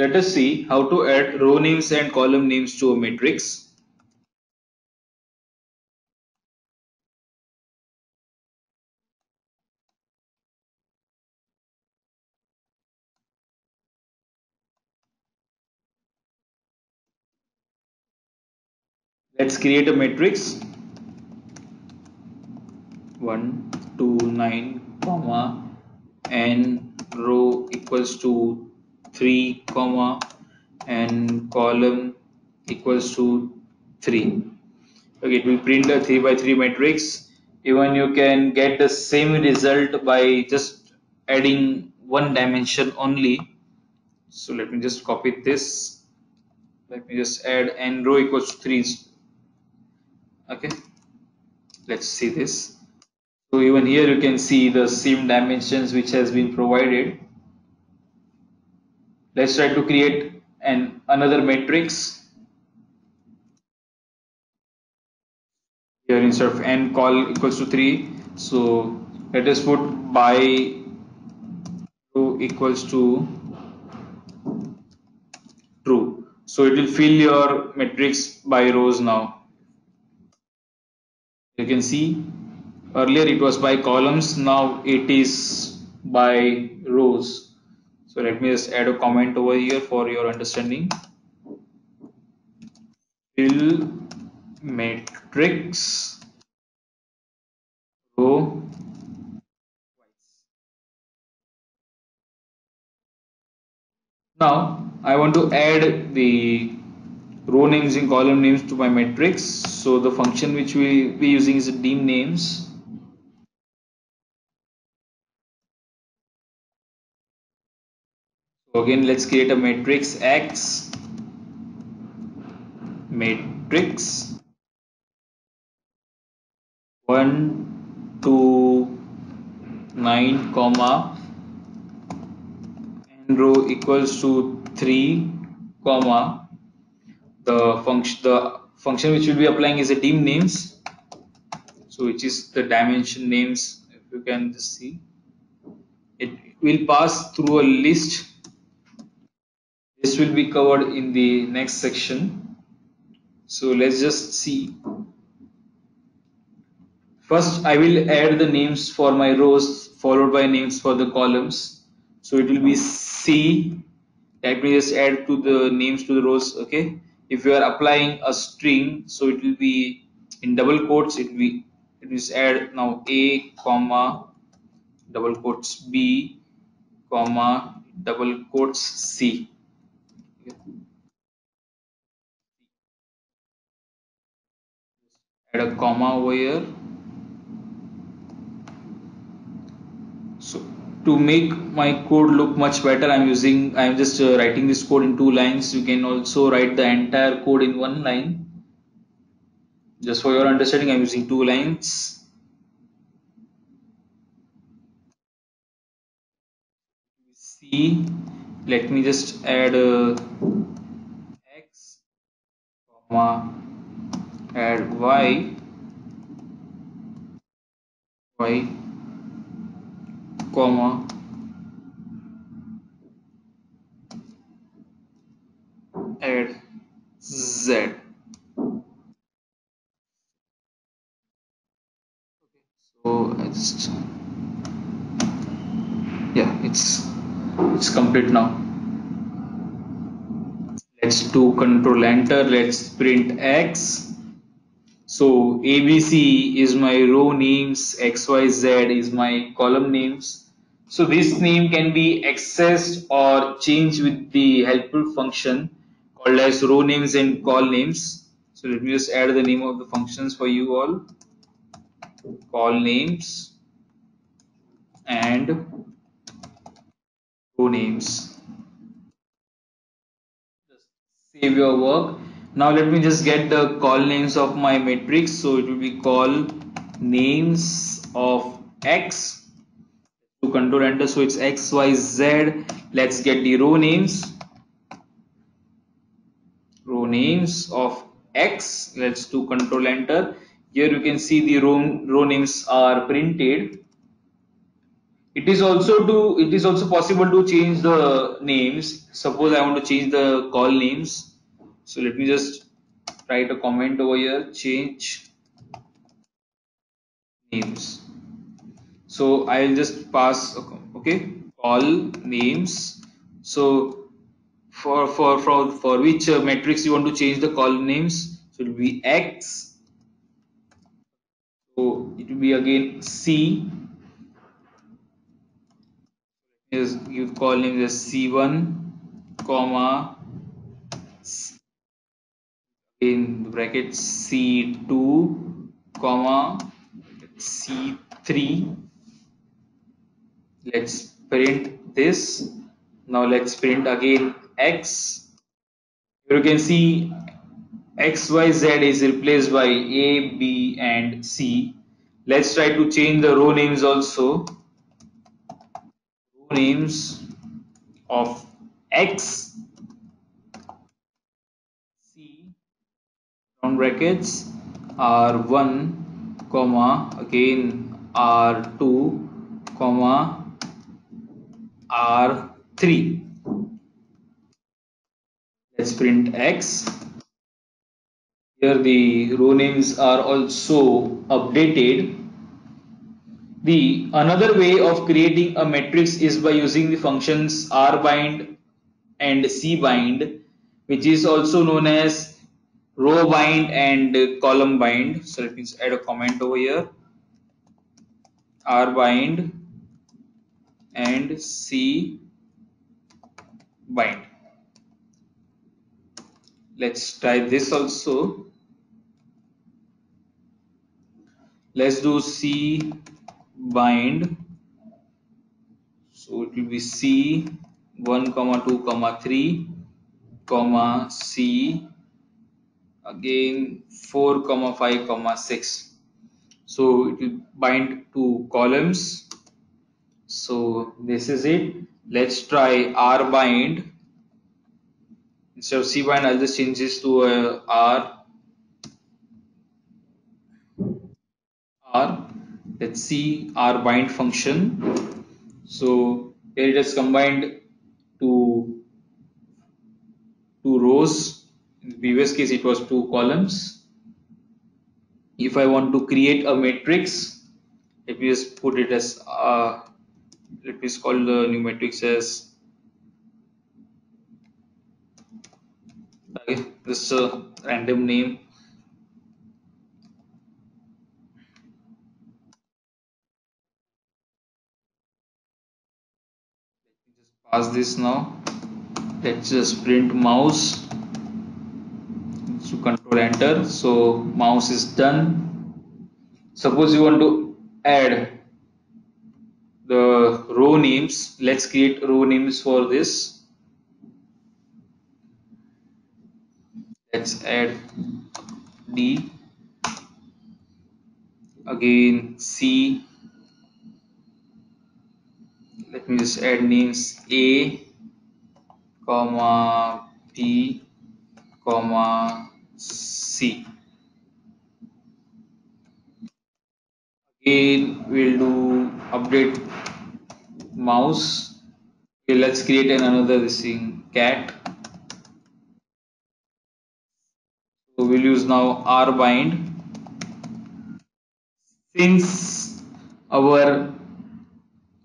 let us see how to add row names and column names to a matrix. Let's create a matrix 1 2 9 comma n row equals to 3 comma and column equals to 3 okay it will print a 3 by 3 matrix. Even you can get the same result by just adding one dimension only. So let me just copy this. Let me just add n row equals to 3 okay let's see this. So even here you can see the same dimensions which has been provided let's try to create an another matrix here instead of n col equals to 3 so let us put by row equals to true. So it will fill your matrix by rows now. You can see earlier it was by columns now it is by rows so let me just add a comment over here for your understanding. Fill matrix row now I want to add the row names and column names to my matrix. So the function which we will be using is dim names so again let's create a matrix x matrix 1 2 9 comma and row equals to 3 comma. The function the function which will be applying is a dim names. So which is the dimension names if you can just see. It will pass through a list this will be covered in the next section. So let's just see. First I will add the names for my rows followed by names for the columns. So it will be C. Let me just add to the names to the rows okay? If you are applying a string so it will be in double quotes it will be it is add now a comma double quotes b comma double quotes c add a comma over here. So to make my code look much better i'm using i'm just uh, writing this code in two lines. You can also write the entire code in one line. Just for your understanding i'm using two lines. See let me just add uh, x comma add y y comma add z. So I just yeah it's it's complete now. Let's do control enter let's print x so abc is my row names xyz is my column names. So this name can be accessed or changed with the helpful function called as row names and colnames. So let me just add the name of the functions for you all. Colnames and row names. Save your work now let me just get the colnames of my matrix. So it will be call names of x. To control enter so it's x y z. Let's get the row names. Row names of x. Let's do control enter. Here you can see the row, row names are printed. It is also to it is also possible to change the names. Suppose i want to change the colnames so let me just write a comment over here. Change names. So i'll just pass okay? Call names. So for for for for which uh, matrix you want to change the colnames? So it will be x. So it will be again c. Is you call name as c1 comma in bracket c2 comma c3 let's print this. Now let's print again x. You can see x y z is replaced by a b and c. Let's try to change the row names also. Row names of x round brackets r1 comma again r2 comma r3 let's print x. Here the row names are also updated. The another way of creating a matrix is by using the functions rbind and cbind which is also known as row bind and column bind. So let me add a comment over here r bind and c bind. Let's try this also. Let's do c bind so it will be c 1 comma 2 comma 3 comma c again 4 comma 5 comma 6 so it will bind to columns. So this is it. Let's try r bind. Instead of c bind i'll just change this to uh, r. R. Let's see r bind function. So here it is combined to two rows in previous case it was two columns. If I want to create a matrix let me just put it as uh, let me just call the new matrix as okay, this random name. Pass this now. Let's just print mouse so control enter. So mouse is done. Suppose you want to add the row names. Let's create row names for this. Let's add d. Again c. Let me just add names. A comma b comma c. Again we'll do update mouse. Okay let's create another this thing cat. So we'll use now r bind. Since our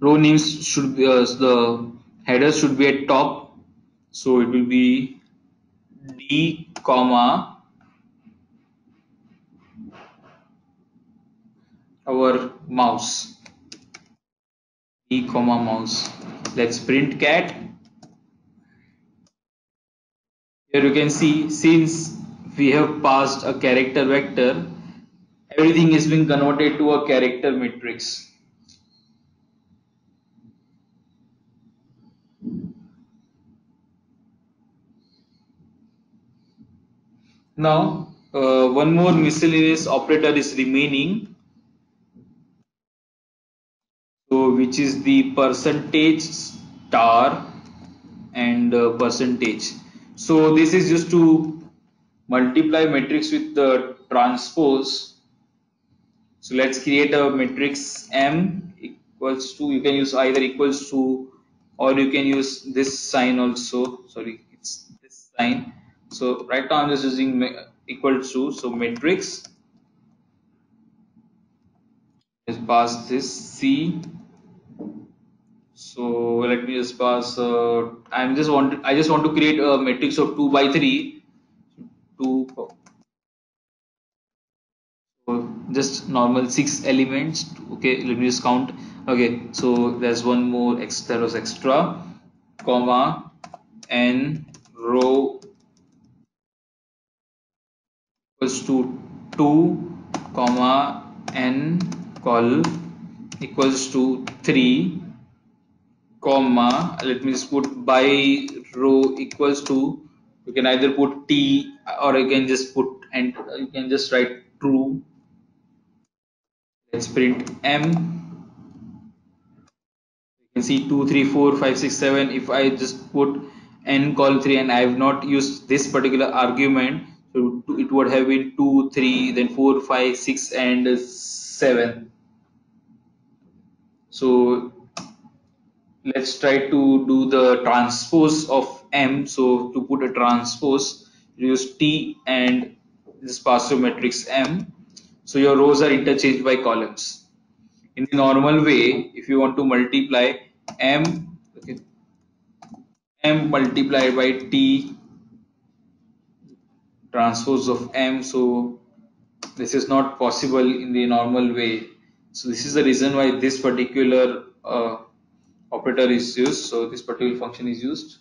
row names should be uh, the headers should be at top so it will be d comma our mouse. D comma mouse. Let's print cat. Here you can see since we have passed a character vector everything is being converted to a character matrix. Now, uh, one more miscellaneous operator is remaining. So, which is the percentage star and uh, percentage. So, this is just to multiply matrix with the transpose. So, let's create a matrix M equals to you can use either equals to or you can use this sign also sorry it's this sign so right now i'm just using equals to so matrix just pass this c so let me just pass uh, i'm just want i just want to create a matrix of 2 by 3 2 just normal six elements. Okay let me just count. Okay so there's one more extra was extra comma n row equals to 2 comma n col equals to 3 comma let me just put by row equals to you can either put t or you can just put and you can just write true. Let's print m. You can see 2 3 4 5 6 7 if i just put n col 3 and i have not used this particular argument so it would have been 2 3 then 4 5 6 and 7 so let's try to do the transpose of m so to put a transpose use t and this pass through matrix m so your rows are interchanged by columns. In the normal way, if you want to multiply m, okay, m multiplied by t transpose of m. So this is not possible in the normal way. So this is the reason why this particular uh, operator is used. So this particular function is used.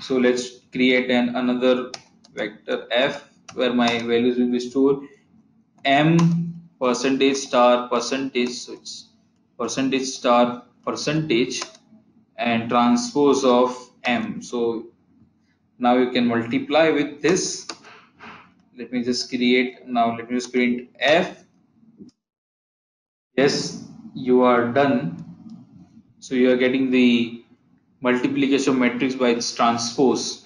So let's create an another vector f where my values will be stored m percentage star percentage so it's percentage star percentage and transpose of m so now you can multiply with this let me just create now let me just print f yes you are done so you are getting the multiplication matrix by its transpose